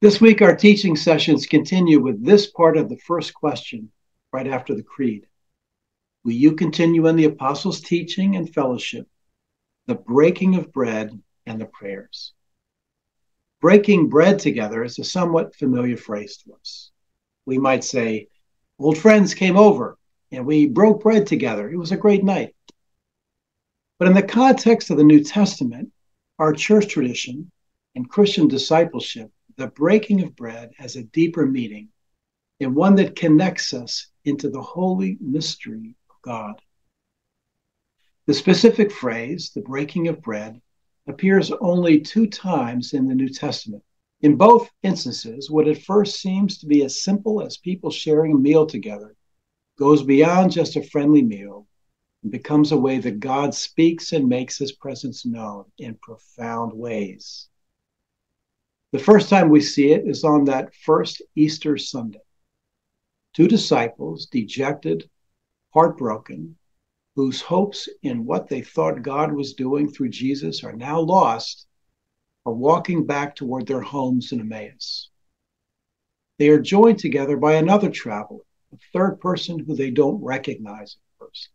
This week, our teaching sessions continue with this part of the first question right after the Creed. Will you continue in the apostles' teaching and fellowship, the breaking of bread, and the prayers? Breaking bread together is a somewhat familiar phrase to us. We might say, Old friends came over and we broke bread together. It was a great night. But in the context of the New Testament, our church tradition, and Christian discipleship, the breaking of bread has a deeper meaning and one that connects us into the holy mystery of God. The specific phrase, the breaking of bread, appears only two times in the New Testament. In both instances, what at first seems to be as simple as people sharing a meal together goes beyond just a friendly meal and becomes a way that God speaks and makes his presence known in profound ways. The first time we see it is on that first Easter Sunday. Two disciples, dejected, heartbroken, whose hopes in what they thought God was doing through Jesus are now lost, are walking back toward their homes in Emmaus. They are joined together by another traveler, a third person who they don't recognize at first.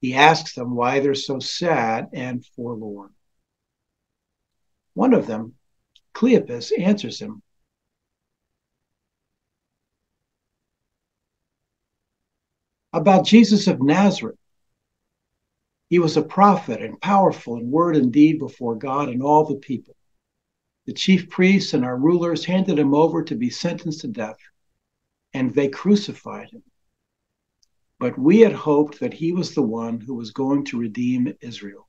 He asks them why they're so sad and forlorn. One of them, Cleopas, answers him about Jesus of Nazareth. He was a prophet and powerful in word and deed before God and all the people. The chief priests and our rulers handed him over to be sentenced to death, and they crucified him. But we had hoped that he was the one who was going to redeem Israel.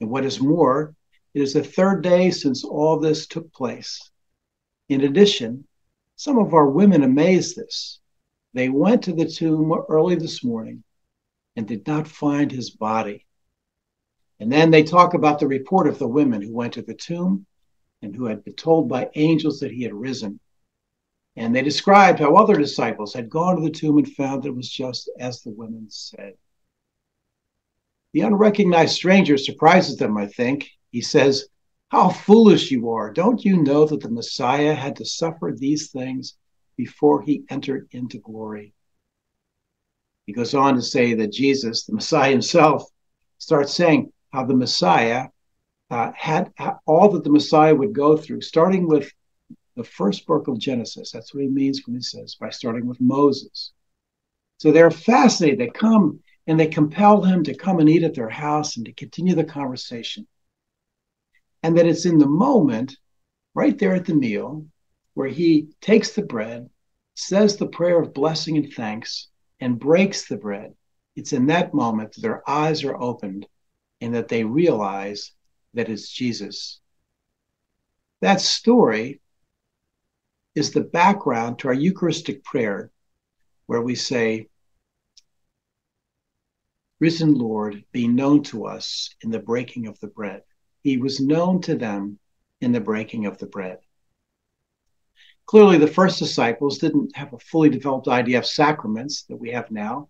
And what is more, it is the third day since all this took place. In addition, some of our women amazed this. They went to the tomb early this morning and did not find his body. And then they talk about the report of the women who went to the tomb and who had been told by angels that he had risen. And they described how other disciples had gone to the tomb and found that it was just as the women said. The unrecognized stranger surprises them, I think. He says, How foolish you are. Don't you know that the Messiah had to suffer these things before he entered into glory? He goes on to say that Jesus, the Messiah himself, starts saying how the Messiah uh, had all that the Messiah would go through, starting with the first book of Genesis. That's what he means when he says, by starting with Moses. So they're fascinated. They come and they compel him to come and eat at their house and to continue the conversation. And that it's in the moment, right there at the meal, where he takes the bread, says the prayer of blessing and thanks, and breaks the bread. It's in that moment that their eyes are opened and that they realize that it's Jesus. That story is the background to our Eucharistic prayer, where we say, Risen Lord, be known to us in the breaking of the bread. He was known to them in the breaking of the bread. Clearly, the first disciples didn't have a fully developed idea of sacraments that we have now.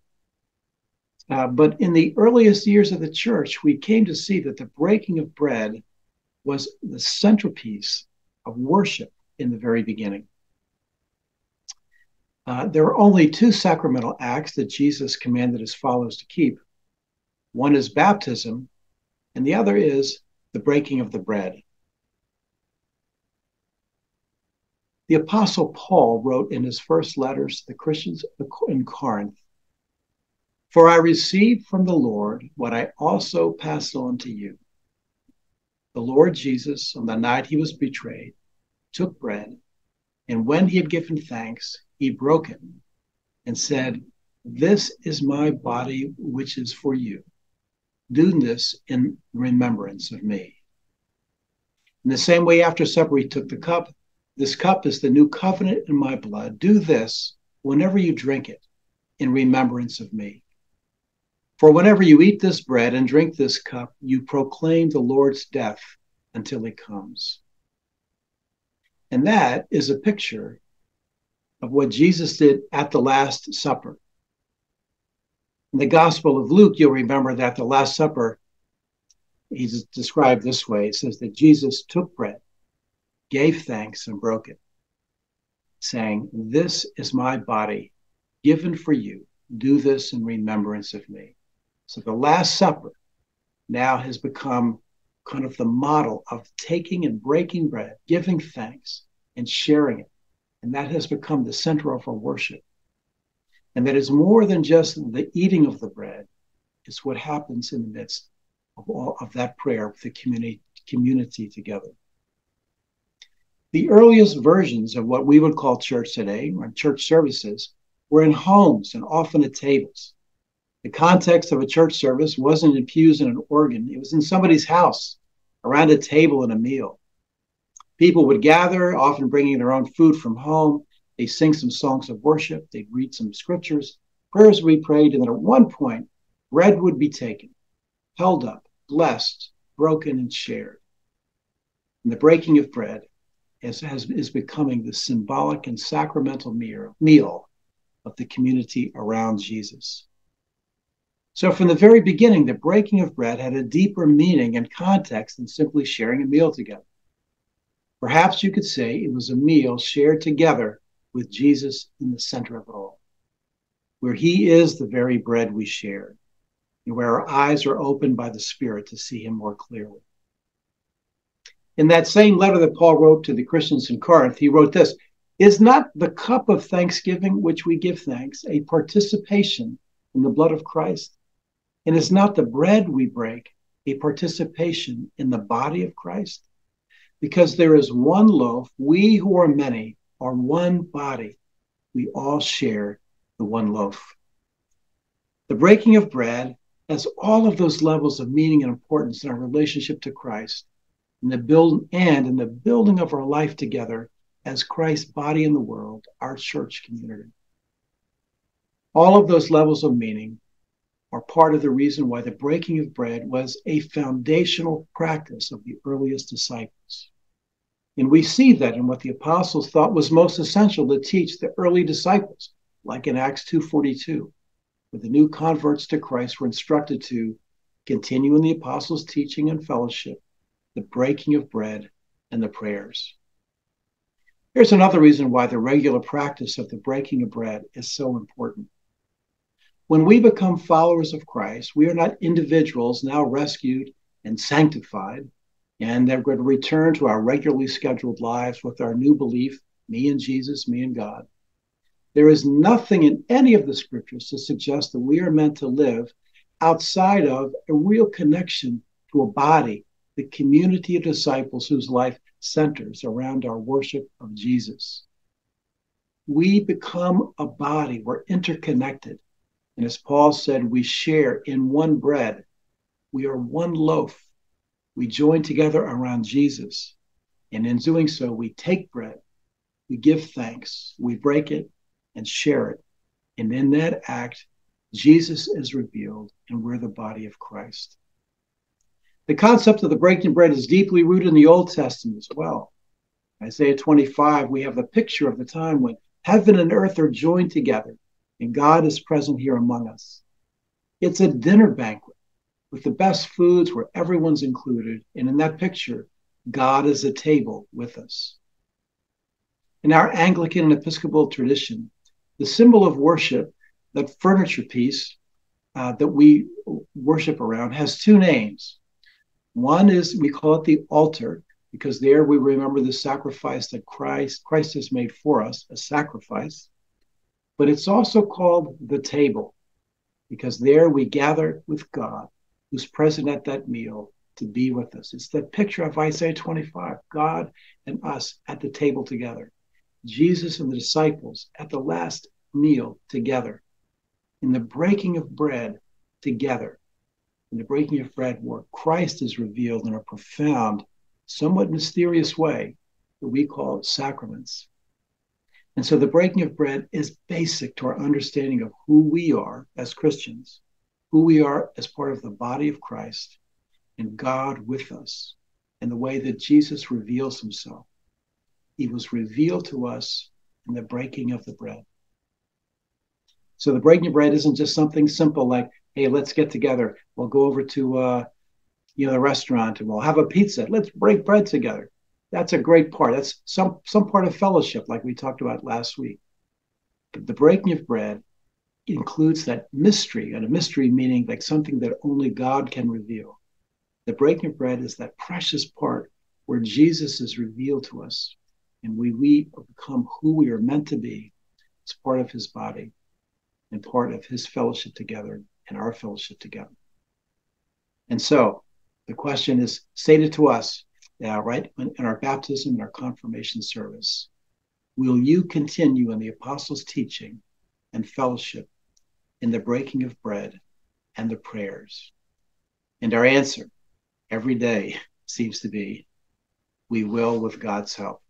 Uh, but in the earliest years of the church, we came to see that the breaking of bread was the centerpiece of worship in the very beginning. Uh, there are only two sacramental acts that Jesus commanded his followers to keep. One is baptism, and the other is the breaking of the bread. The Apostle Paul wrote in his first letters to the Christians in Corinth For I received from the Lord what I also passed on to you. The Lord Jesus, on the night he was betrayed, took bread, and when he had given thanks, he broke it and said, This is my body, which is for you. Do this in remembrance of me. In the same way, after supper, he took the cup. This cup is the new covenant in my blood. Do this whenever you drink it in remembrance of me. For whenever you eat this bread and drink this cup, you proclaim the Lord's death until he comes. And that is a picture of what Jesus did at the Last Supper. In the Gospel of Luke, you'll remember that the Last Supper, he's described this way. It says that Jesus took bread, gave thanks, and broke it, saying, This is my body given for you. Do this in remembrance of me. So the Last Supper now has become kind of the model of taking and breaking bread, giving thanks, and sharing it. And that has become the center of our worship. And that is more than just the eating of the bread, it's what happens in the midst of all of that prayer with the community, community together. The earliest versions of what we would call church today, or church services, were in homes and often at tables. The context of a church service wasn't infused in an organ, it was in somebody's house, around a table and a meal. People would gather, often bringing their own food from home. They sing some songs of worship, they'd read some scriptures, prayers be prayed, and then at one point, bread would be taken, held up, blessed, broken, and shared. And the breaking of bread is, has, is becoming the symbolic and sacramental meal of the community around Jesus. So, from the very beginning, the breaking of bread had a deeper meaning and context than simply sharing a meal together. Perhaps you could say it was a meal shared together with Jesus in the center of it all, where he is the very bread we share, and where our eyes are opened by the Spirit to see him more clearly. In that same letter that Paul wrote to the Christians in Corinth, he wrote this Is not the cup of thanksgiving which we give thanks a participation in the blood of Christ? And is not the bread we break a participation in the body of Christ? Because there is one loaf, we who are many are one body. We all share the one loaf. The breaking of bread has all of those levels of meaning and importance in our relationship to Christ in the build and in the building of our life together as Christ's body in the world, our church community. All of those levels of meaning are part of the reason why the breaking of bread was a foundational practice of the earliest disciples. And we see that in what the apostles thought was most essential to teach the early disciples, like in Acts 2:42, where the new converts to Christ were instructed to continue in the apostles' teaching and fellowship, the breaking of bread, and the prayers. Here's another reason why the regular practice of the breaking of bread is so important. When we become followers of Christ, we are not individuals now rescued and sanctified, and they're going to return to our regularly scheduled lives with our new belief me and Jesus, me and God. There is nothing in any of the scriptures to suggest that we are meant to live outside of a real connection to a body, the community of disciples whose life centers around our worship of Jesus. We become a body, we're interconnected. And as Paul said, we share in one bread. We are one loaf. We join together around Jesus. And in doing so, we take bread, we give thanks, we break it and share it. And in that act, Jesus is revealed, and we're the body of Christ. The concept of the breaking bread is deeply rooted in the Old Testament as well. Isaiah 25, we have the picture of the time when heaven and earth are joined together and God is present here among us. It's a dinner banquet with the best foods where everyone's included. And in that picture, God is at table with us. In our Anglican and Episcopal tradition, the symbol of worship, that furniture piece uh, that we worship around, has two names. One is we call it the altar because there we remember the sacrifice that Christ Christ has made for us, a sacrifice but it's also called the table because there we gather with God, who's present at that meal to be with us. It's the picture of Isaiah 25 God and us at the table together, Jesus and the disciples at the last meal together, in the breaking of bread together, in the breaking of bread where Christ is revealed in a profound, somewhat mysterious way that we call sacraments. And so the breaking of bread is basic to our understanding of who we are as Christians, who we are as part of the body of Christ, and God with us, and the way that Jesus reveals himself. He was revealed to us in the breaking of the bread. So the breaking of bread isn't just something simple like, hey, let's get together. We'll go over to uh, you know the restaurant and we'll have a pizza. Let's break bread together. that's a great part. That's some some part of fellowship, like we talked about last week. But the breaking of bread includes that mystery, and a mystery meaning like something that only God can reveal. The breaking of bread is that precious part where Jesus is revealed to us, and we we become who we are meant to be as part of His body and part of His fellowship together and our fellowship together. And so, the question is stated to us uh, right in our baptism and our confirmation service will you continue in the apostles' teaching and fellowship in the breaking of bread and the prayers? And our answer every day seems to be we will with God's help.